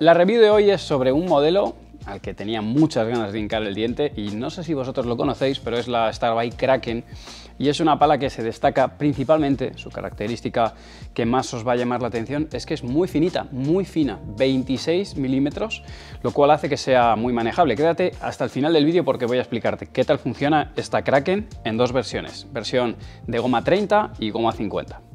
La review de hoy es sobre un modelo al que tenía muchas ganas de hincar el diente y no sé si vosotros lo conocéis, pero es la Starbuy Kraken y es una pala que se destaca principalmente, su característica que más os va a llamar la atención es que es muy finita, muy fina, 26 milímetros, lo cual hace que sea muy manejable. Quédate hasta el final del vídeo porque voy a explicarte qué tal funciona esta Kraken en dos versiones, versión de goma 30 y goma 50.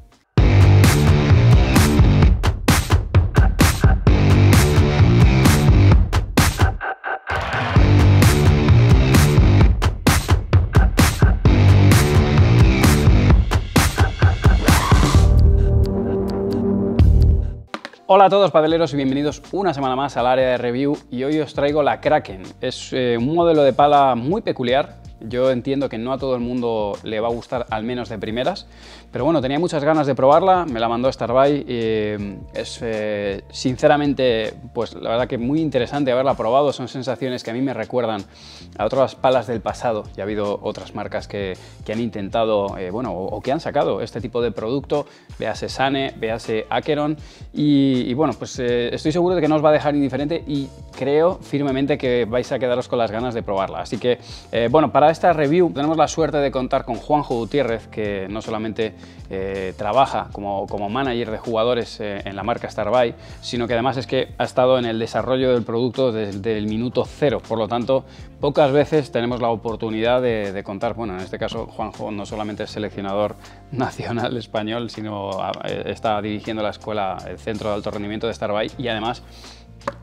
Hola a todos padeleros y bienvenidos una semana más al área de review y hoy os traigo la Kraken. Es eh, un modelo de pala muy peculiar, yo entiendo que no a todo el mundo le va a gustar al menos de primeras, pero bueno, tenía muchas ganas de probarla, me la mandó Starbuy y eh, es eh, sinceramente, pues la verdad que muy interesante haberla probado, son sensaciones que a mí me recuerdan a otras palas del pasado, y ha habido otras marcas que, han intentado, eh, bueno, o, que han sacado este tipo de producto, véase Sane, véase Acheron, y, y bueno, pues estoy seguro de que no os va a dejar indiferente y creo firmemente que vais a quedaros con las ganas de probarla, así que bueno, para esta review tenemos la suerte de contar con Juanjo Gutiérrez, que no solamente eh, trabaja como, como, manager de jugadores eh, en la marca Starbuy, sino que además es que ha estado en el desarrollo del producto desde el minuto cero. Por lo tanto, pocas veces tenemos la oportunidad de, contar, bueno, en este caso Juanjo no solamente es seleccionador nacional español, sino ah, eh, está dirigiendo la escuela, el centro de alto rendimiento de Starbuy y además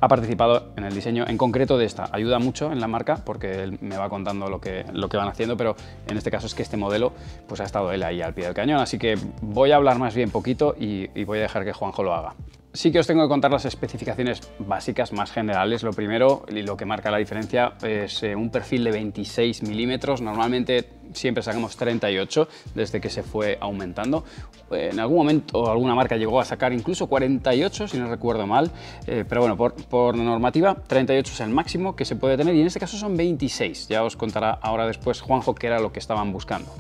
ha participado en el diseño en concreto de esta. Ayuda mucho en la marca porque él me va contando lo que, lo que van haciendo, pero en este caso es que este modelo pues ha estado él ahí al pie del cañón, así que voy a hablar más bien poquito y, y voy a dejar que Juanjo lo haga. Sí que os tengo que contar las especificaciones básicas más generales. Lo primero y lo que marca la diferencia es eh, un perfil de 26 milímetros. Normalmente siempre sacamos 38 desde que se fue aumentando. En algún momento alguna marca llegó a sacar incluso 48, si no recuerdo mal. Eh, pero bueno, por, por, normativa 38 es el máximo que se puede tener y en este caso son 26. Ya os contará ahora después Juanjo qué era lo que estaban buscando.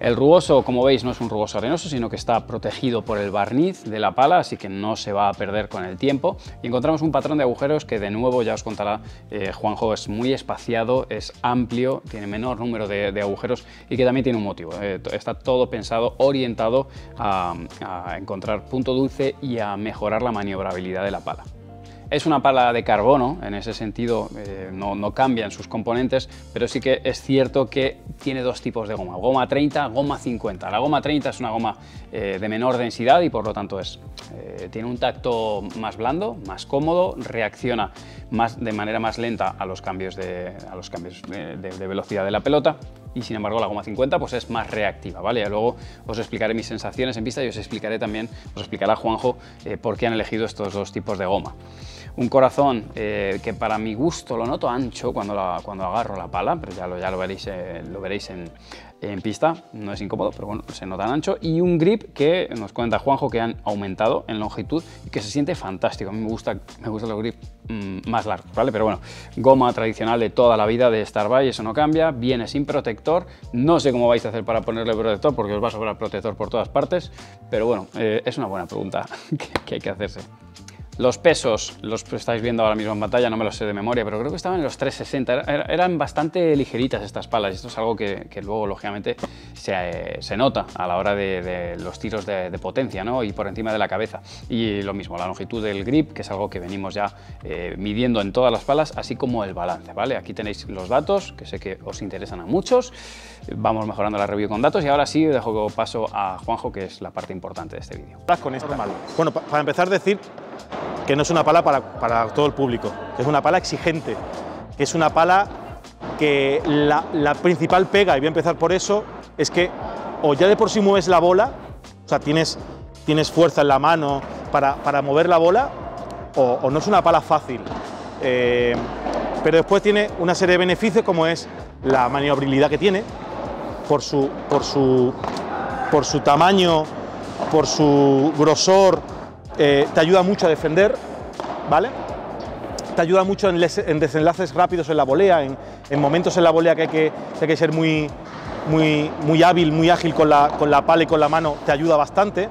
El rugoso, como veis, no es un rugoso arenoso, sino que está protegido por el barniz de la pala, así que no se va a perder con el tiempo. Y encontramos un patrón de agujeros que, de nuevo, ya os contará eh, Juanjo, es muy espaciado, es amplio, tiene menor número de, agujeros y que también tiene un motivo. Eh, está todo pensado, orientado a encontrar punto dulce y a mejorar la maniobrabilidad de la pala. Es una pala de carbono, en ese sentido eh, no, cambian sus componentes, pero sí que es cierto que tiene dos tipos de goma, goma 30, goma 50. La goma 30 es una goma eh, de menor densidad y por lo tanto es, eh, tiene un tacto más blando, más cómodo, reacciona más, de manera más lenta a los cambios, de, a los cambios de, velocidad de la pelota y sin embargo la goma 50 pues es más reactiva, ¿vale? Luego os explicaré mis sensaciones en pista y os explicaré también, os explicará Juanjo por qué han elegido estos dos tipos de goma un corazón eh, que para mi gusto lo noto ancho cuando, cuando agarro la pala, pero ya lo, ya lo veréis, eh, lo veréis en, pista, no es incómodo, pero bueno, se nota ancho, y un grip que nos cuenta Juanjo que han aumentado en longitud y que se siente fantástico, a mí me gusta, me gusta los grip mm, más largos, ¿vale? Pero bueno, goma tradicional de toda la vida de Starbuy, eso no cambia, viene sin protector, no sé cómo vais a hacer para ponerle protector porque os va a sobrar protector por todas partes, pero bueno, eh, es una buena pregunta que hay que hacerse. Los pesos los estáis viendo ahora mismo en pantalla, no me los sé de memoria, pero creo que estaban en los 360. eran bastante ligeritas estas palas y esto es algo que, luego, lógicamente, se, nota a la hora de, los tiros de, potencia ¿no? y por encima de la cabeza. Y lo mismo, la longitud del grip, que es algo que venimos ya eh, midiendo en todas las palas, así como el balance. ¿vale? Aquí tenéis los datos, que sé que os interesan a muchos. Vamos mejorando la review con datos y ahora sí dejo paso a Juanjo, que es la parte importante de este vídeo. Con esta. Bueno, para empezar, decir que no es una pala para, todo el público, que es una pala exigente, que es una pala que la, principal pega, y voy a empezar por eso, es que o ya de por sí mueves la bola, o sea, tienes, tienes fuerza en la mano para, mover la bola, o, no es una pala fácil. Eh, pero después tiene una serie de beneficios como es la maniobrabilidad que tiene, por su, por su, por su tamaño, por su grosor, eh, te ayuda mucho a defender, ¿vale? Te ayuda mucho en, desenlaces rápidos en la volea, en, momentos en la volea que hay que, ser muy, muy, muy hábil, muy ágil con la, con la pala y con la mano, te ayuda bastante,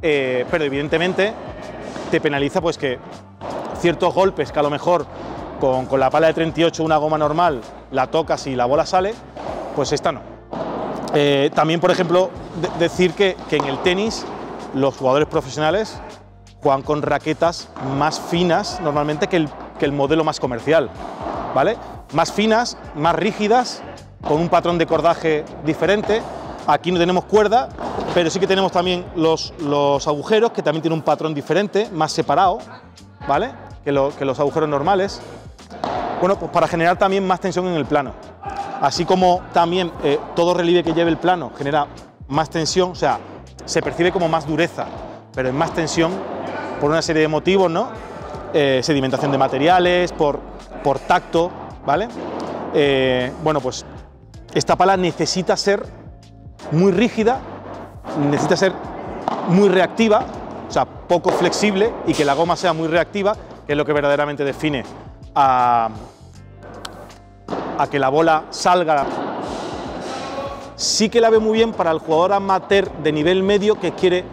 eh, pero evidentemente te penaliza pues que ciertos golpes que a lo mejor con, con la pala de 38, una goma normal, la tocas y la bola sale, pues esta no. Eh, también, por ejemplo, decir que, que, en el tenis los jugadores profesionales juegan con raquetas más finas normalmente que el, que el modelo más comercial, ¿vale? Más finas, más rígidas, con un patrón de cordaje diferente. Aquí no tenemos cuerda, pero sí que tenemos también los, los agujeros, que también tienen un patrón diferente, más separado, ¿vale? Que, lo, que los agujeros normales. Bueno, pues para generar también más tensión en el plano. Así como también eh, todo relieve que lleve el plano genera más tensión, o sea, se percibe como más dureza, pero en más tensión por una serie de motivos, ¿no? Eh, sedimentación de materiales, por, por tacto, ¿vale? Eh, bueno, pues esta pala necesita ser muy rígida, necesita ser muy reactiva, o sea, poco flexible y que la goma sea muy reactiva, que es lo que verdaderamente define a, a que la bola salga. Sí que la ve muy bien para el jugador amateur de nivel medio que quiere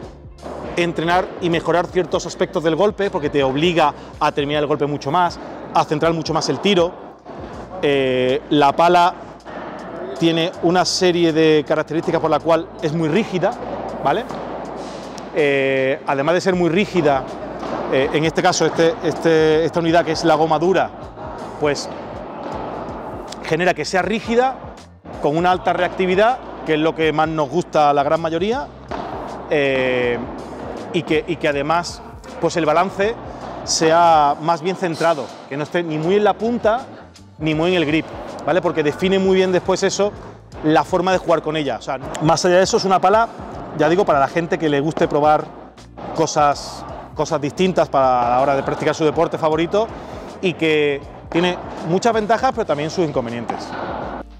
entrenar y mejorar ciertos aspectos del golpe, porque te obliga a terminar el golpe mucho más, a centrar mucho más el tiro. Eh, la pala tiene una serie de características por la cual es muy rígida, ¿vale? Eh, además de ser muy rígida, eh, en este caso este, este, esta unidad que es la goma dura, pues genera que sea rígida, con una alta reactividad, que es lo que más nos gusta a la gran mayoría, y, que, además pues el balance sea más bien centrado, que no esté ni muy en la punta ni muy en el grip, ¿vale? Porque define muy bien después eso la forma de jugar con ella. O sea, más allá de eso es una pala, ya digo, para la gente que le guste probar cosas, cosas distintas para la hora de practicar su deporte favorito y que tiene muchas ventajas pero también sus inconvenientes.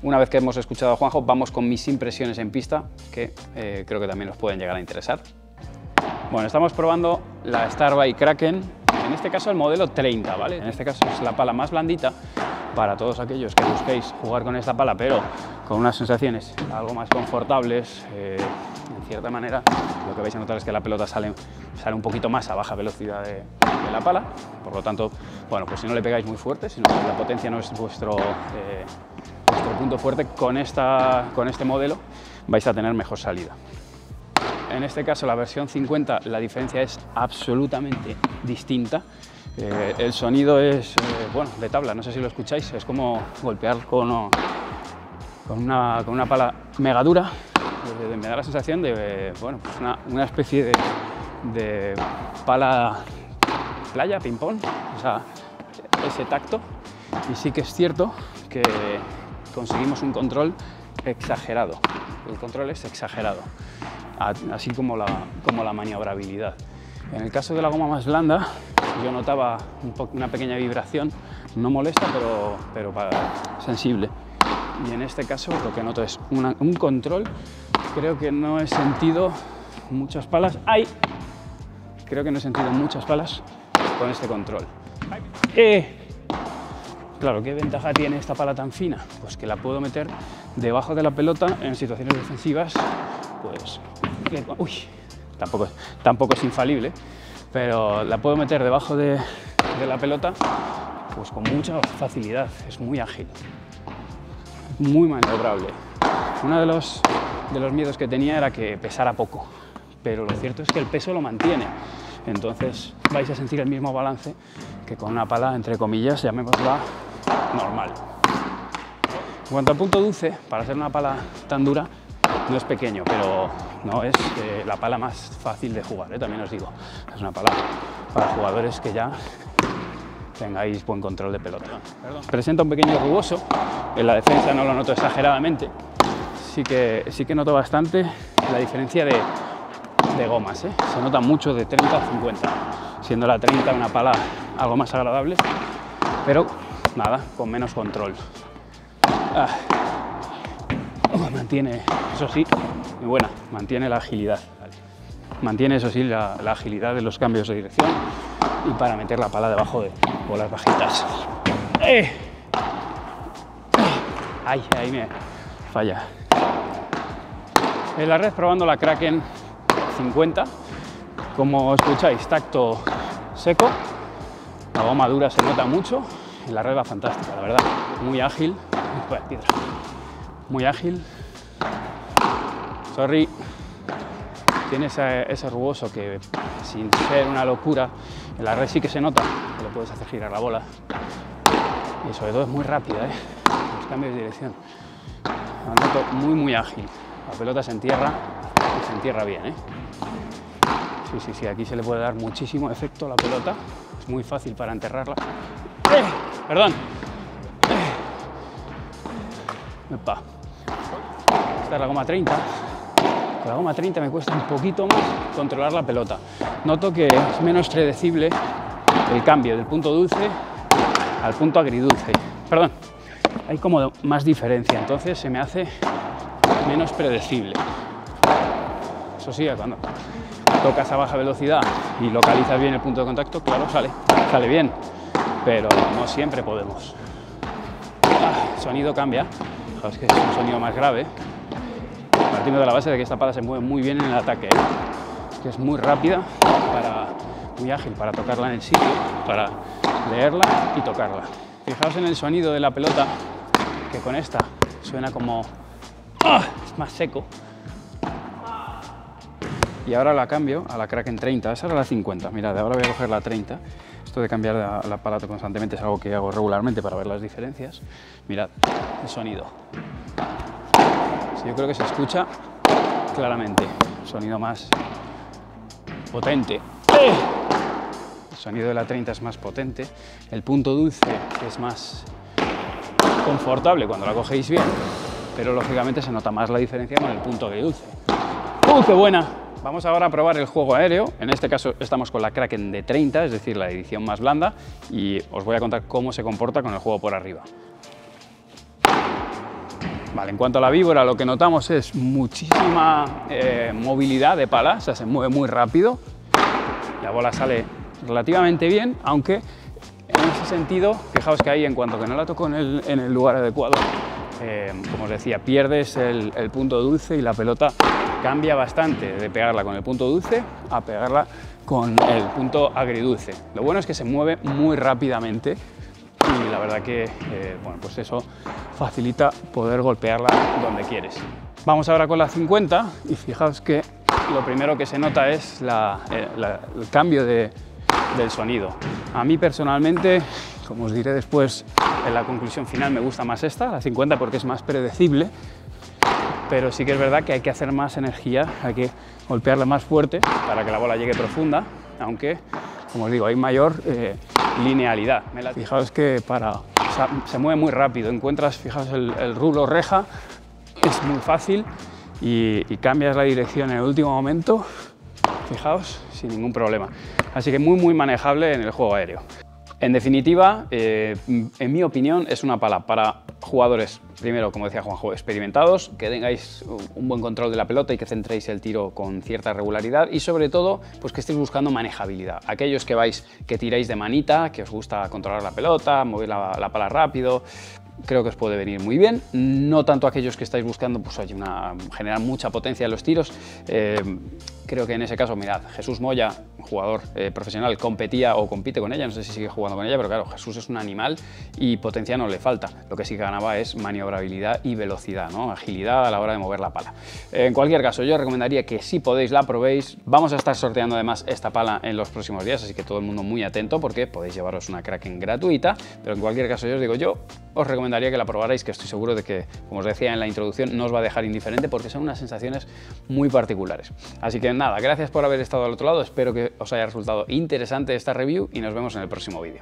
Una vez que hemos escuchado a Juanjo, vamos con mis impresiones en pista, que eh, creo que también nos pueden llegar a interesar. Bueno, estamos probando la Starbike Kraken, en este caso el modelo 30, ¿vale? En este caso es la pala más blandita para todos aquellos que busquéis jugar con esta pala, pero con unas sensaciones algo más confortables. Eh, en cierta manera, lo que vais a notar es que la pelota sale, sale un poquito más a baja velocidad de, de la pala, por lo tanto, bueno, pues si no le pegáis muy fuerte, si no, la potencia no es vuestro, eh, vuestro punto fuerte, con, esta, con este modelo vais a tener mejor salida. En este caso, la versión 50, la diferencia es absolutamente distinta. Eh, el sonido es, eh, bueno, de tabla, no sé si lo escucháis, es como golpear con, una, pala mega dura. Eh, me da la sensación de, bueno, pues una, una especie de, de pala playa, ping-pong, o sea, ese tacto. Y sí que es cierto que conseguimos un control exagerado. El control es exagerado, así como la, como la maniobrabilidad. En el caso de la goma más blanda, yo notaba un una pequeña vibración, no molesta, pero, pero sensible. Y en este caso lo que noto es un control, creo que no he sentido muchas palas. ¡Ay! Creo que no he sentido muchas palas con este control. Eh, claro, ¿qué ventaja tiene esta pala tan fina? Pues que la puedo meter debajo de la pelota en situaciones defensivas, pues, uy, tampoco, tampoco es infalible, pero la puedo meter debajo de, de la pelota pues con mucha facilidad, es muy ágil, muy maniobrable. Uno de los, de los miedos que tenía era que pesara poco, pero lo cierto es que el peso lo mantiene. Entonces vais a sentir el mismo balance que con una pala, entre comillas, llamémosla normal. En cuanto al punto dulce, para ser una pala tan dura, no es pequeño, pero no es eh, la pala más fácil de jugar, ¿eh? también os digo. Es una pala para jugadores que ya tengáis buen control de pelota. Presenta un pequeño rugoso, en la defensa no lo noto exageradamente, sí que, sí que noto bastante la diferencia de, de gomas, ¿eh? se nota mucho de 30 a 50, siendo la 30 una pala algo más agradable, pero nada, con menos control. Ah. Oh, mantiene, eso sí, muy buena, mantiene la agilidad. Mantiene, eso sí, la, la, agilidad de los cambios de dirección y para meter la pala debajo de bolas bajitas. ¡Eh! ¡Ay, ahí me falla! En la red probando la Kraken 50. Como escucháis, tacto seco. La goma dura se nota mucho y la red va fantástica, la verdad. Muy ágil. Muy ágil. Sorry. Tiene ese, rugoso que sin ser una locura, en la red sí que se nota que le puedes hacer girar la bola. Y sobre todo es muy rápida, ¿eh? los cambios de dirección. La noto muy muy ágil. La pelota se entierra y se entierra bien. ¿eh? Sí, sí, sí, aquí se le puede dar muchísimo efecto a la pelota. Es muy fácil para enterrarla. ¡Eh! Perdón. Esta es la goma 30 la goma 30 me cuesta un poquito más controlar la pelota. Noto que es menos predecible el cambio del punto dulce al punto agridulce. Perdón, hay como más diferencia, entonces se me hace menos predecible. Eso sí, cuando tocas a baja velocidad y localizas bien el punto de contacto, claro, sale, sale bien, pero no siempre podemos. Ah, sonido cambia, es que es un sonido más grave, partiendo de la base de que esta pala se mueve muy bien en el ataque, que es muy rápida, muy ágil para tocarla en el sitio, para leerla y tocarla. Fijaos en el sonido de la pelota, que con esta suena como ¡ah! más seco. Y ahora la cambio a la Kraken 30, esa era la 50, mirad, ahora voy a coger la 30. De cambiar el aparato constantemente es algo que hago regularmente para ver las diferencias. Mirad, el sonido yo creo que se escucha claramente. Sonido más potente. El sonido de la 30 es más potente. El punto dulce es más confortable cuando la cogéis bien, pero lógicamente se nota más la diferencia con el punto de dulce. ¡Uh, qué buena! Vamos ahora a probar el juego aéreo. En este caso estamos con la Kraken de 30, es decir, la edición más blanda, y os voy a contar cómo se comporta con el juego por arriba. Vale, en cuanto a la víbora, lo que notamos es muchísima eh, movilidad de pala, o sea, se mueve muy rápido. La bola sale relativamente bien, aunque en ese sentido, fijaos que ahí en cuanto que no la toco en el, lugar adecuado, eh, como os decía, pierdes el, el, punto dulce y la pelota cambia bastante de pegarla con el punto dulce a pegarla con el punto agridulce. Lo bueno es que se mueve muy rápidamente y la verdad que eh, bueno, pues eso facilita poder golpearla donde quieres. Vamos ahora con la 50 y fijaos que lo primero que se nota es eh, el cambio de, del sonido. A mí personalmente, como os diré después en la conclusión final, me gusta más esta, la 50, porque es más predecible, pero sí que es verdad que hay que hacer más energía, hay que golpearla más fuerte para que la bola llegue profunda, aunque, como os digo, hay mayor eh, linealidad. Fijaos que para, se mueve muy rápido, encuentras, fijaos, el, rulo reja, es muy fácil y, cambias la dirección en el último momento, fijaos, sin ningún problema. Así que muy, muy manejable en el juego aéreo. En definitiva, eh, en mi opinión, es una pala para jugadores, primero, como decía Juanjo, experimentados, que tengáis un buen control de la pelota y que centréis el tiro con cierta regularidad y sobre todo, pues que estéis buscando manejabilidad. Aquellos que vais, que tiráis de manita, que os gusta controlar la pelota, mover la, pala rápido, creo que os puede venir muy bien. No tanto aquellos que estáis buscando pues, una, generar mucha potencia en los tiros. Eh, creo que en ese caso, mirad, Jesús Moya jugador eh, profesional competía o compite con ella, no sé si sigue jugando con ella, pero claro, Jesús es un animal y potencia no le falta. Lo que sí ganaba es maniobrabilidad y velocidad, agilidad a la hora de mover la pala. en cualquier caso, yo recomendaría que si podéis la probéis. Vamos a estar sorteando además esta pala en los próximos días, así que todo el mundo muy atento porque podéis llevaros una Kraken gratuita, pero en cualquier caso yo os digo, yo os recomendaría que la probarais, que estoy seguro de que, como os decía en la introducción, no os va a dejar indiferente porque son unas sensaciones muy particulares. Así que nada, gracias por haber estado al otro lado, espero que os haya resultado interesante esta review y nos vemos en el próximo vídeo.